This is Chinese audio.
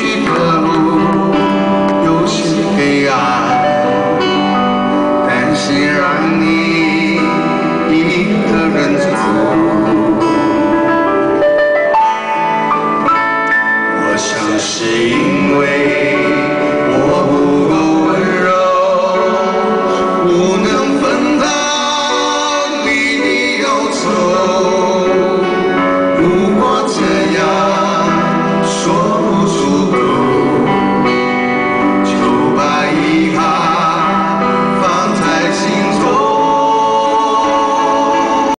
去的路有些黑暗，担心让你一个人走。我想是因为我不够温柔。